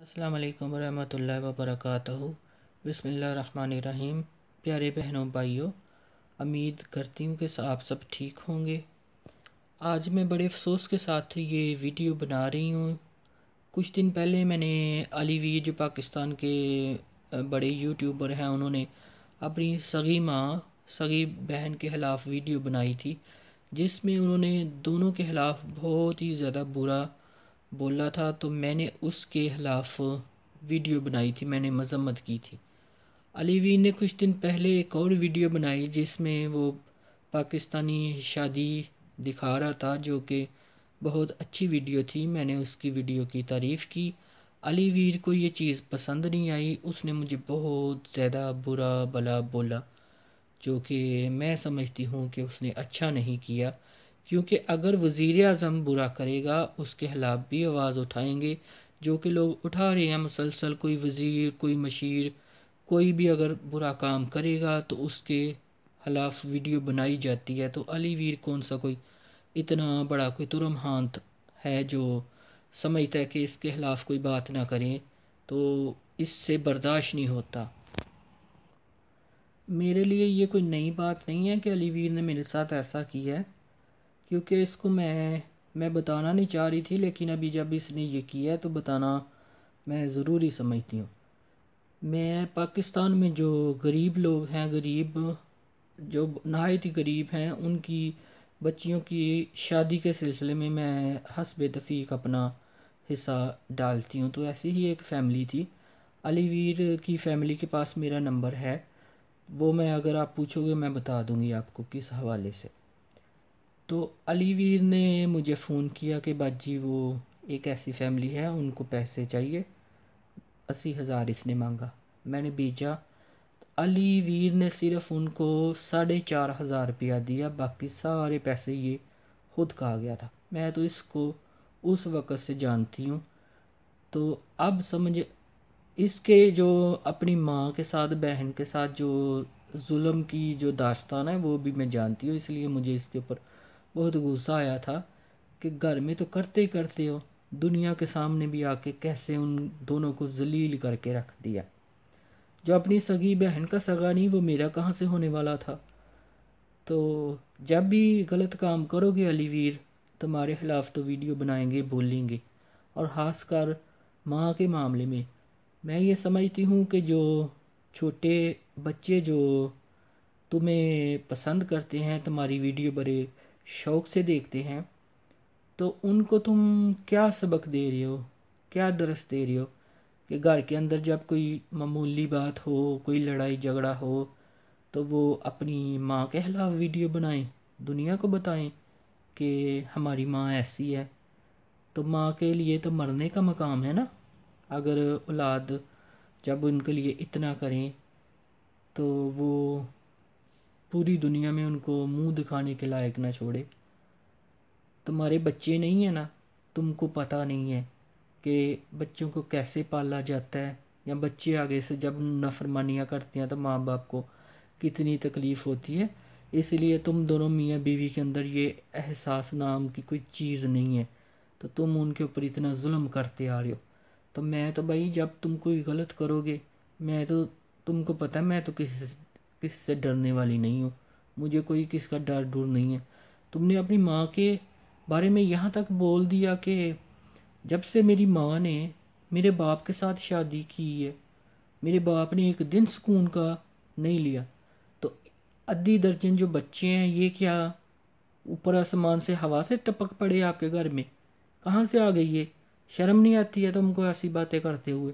अस्सलाम वालेकुम रहमतुल्लाहि व बरकातहू प्यारे बहनों, भाइयों, उम्मीद करती हूँ कि आप सब ठीक होंगे। आज मैं बड़े अफसोस के साथ ये वीडियो बना रही हूँ। कुछ दिन पहले मैंने अलीवीर जो पाकिस्तान के बड़े यूट्यूबर हैं, उन्होंने अपनी सगी माँ, सगी बहन के ख़िलाफ़ वीडियो बनाई थी, जिसमें उन्होंने दोनों के ख़िलाफ़ बहुत ही ज़्यादा बुरा बोला था तो मैंने उसके ख़िलाफ़ वीडियो बनाई थी, मैंने मजम्मत की थी। अलीवी ने कुछ दिन पहले एक और वीडियो बनाई, जिसमें वो पाकिस्तानी शादी दिखा रहा था, जो कि बहुत अच्छी वीडियो थी। मैंने उसकी वीडियो की तारीफ़ की। अली वीर को ये चीज़ पसंद नहीं आई। उसने मुझे बहुत ज़्यादा बुरा, भला बोला, जो कि मैं समझती हूँ कि उसने अच्छा नहीं किया। क्योंकि अगर वज़ी अजम बुरा करेगा, उसके ख़िलाफ़ भी आवाज़ उठाएँगे। जो कि लोग उठा रहे हैं मुसलसल, कोई वज़ीर, कोई मशीर, कोई भी अगर बुरा काम करेगा तो उसके खिलाफ वीडियो बनाई जाती है। तो अली वीर कौन सा कोई इतना बड़ा कोई तुरम हाथ है जो समझता है कि इसके ख़िलाफ़ कोई बात ना करें तो इससे बर्दाश्त नहीं होता। मेरे लिए ये कोई नई बात नहीं है कि अली वीर ने मेरे साथ ऐसा किया है। क्योंकि इसको मैं मैं बताना नहीं चाह रही थी, लेकिन अभी जब इसने ये किया तो बताना मैं ज़रूरी समझती हूँ। मैं पाकिस्तान में जो गरीब लोग हैं, गरीब, जो नहायत ही गरीब हैं, उनकी बच्चियों की शादी के सिलसिले में मैं हसब तफ़ीक अपना हिस्सा डालती हूँ। तो ऐसी ही एक फ़ैमिली थी। अलीवीर की फ़ैमिली के पास मेरा नंबर है। वो मैं अगर आप पूछोगे, मैं बता दूँगी आपको किस हवाले से। तो अलीवीर ने मुझे फ़ोन किया कि बाजी वो एक ऐसी फैमिली है, उनको पैसे चाहिए। अस्सी हज़ार इसने मांगा। मैंने भेजा। अली वीर ने सिर्फ़ उनको साढ़े चार हज़ार रुपया दिया, बाकी सारे पैसे ये खुद कहा गया था। मैं तो इसको उस वक़्त से जानती हूँ। तो अब समझ, इसके जो अपनी माँ के साथ, बहन के साथ जो जुल्म की जो दास्तान है, वो भी मैं जानती हूँ, इसलिए मुझे इसके ऊपर बहुत गुस्सा आया था कि घर में तो करते ही करते हो, दुनिया के सामने भी आके कैसे उन दोनों को जलील करके रख दिया। जो अपनी सगी बहन का सगा नहीं, वो मेरा कहाँ से होने वाला था? तो जब भी गलत काम करोगे अलीवीर, तुम्हारे खिलाफ़ तो वीडियो बनाएँगे, बोलेंगे। और ख़ासकर माँ के मामले में, मैं ये समझती हूँ कि जो छोटे बच्चे जो तुम्हें पसंद करते हैं, तुम्हारी वीडियो बड़े शौक़ से देखते हैं तो उनको तुम क्या सबक दे रहे हो? क्या दरस दे रहे हो? कि घर के अंदर जब कोई मामूली बात हो, कोई लड़ाई झगड़ा हो तो वो अपनी माँ के खिलाफ वीडियो बनाएँ, दुनिया को बताएँ कि हमारी माँ ऐसी है। तो माँ के लिए तो मरने का मकाम है ना? अगर औलाद जब उनके लिए इतना करें तो वो पूरी दुनिया में उनको मुँह दिखाने के लायक ना छोड़े। तुम्हारे बच्चे नहीं है ना? तुमको पता नहीं है कि बच्चों को कैसे पाला जाता है या बच्चे आगे से जब नफरमानियाँ करते हैं तो माँ बाप को कितनी तकलीफ़ होती है। इसलिए तुम दोनों मियाँ बीवी के अंदर ये एहसास नाम की कोई चीज़ नहीं है। तो तुम उनके ऊपर इतना जुल्म करते आ रहे हो। तो मैं तो भाई, जब तुम कोई गलत करोगे, मैं तो तुमको पता है, मैं तो किसी किस से डरने वाली नहीं हो। मुझे कोई किसका डर डर नहीं है। तुमने अपनी माँ के बारे में यहाँ तक बोल दिया कि जब से मेरी माँ ने मेरे बाप के साथ शादी की है, मेरे बाप ने एक दिन सुकून का नहीं लिया। तो अद्धी दर्जन जो बच्चे हैं, ये क्या ऊपर आसमान से हवा से टपक पड़े आपके घर में? कहाँ से आ गई है शर्म नहीं आती है तुमको ऐसी बातें करते हुए?